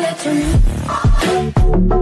let you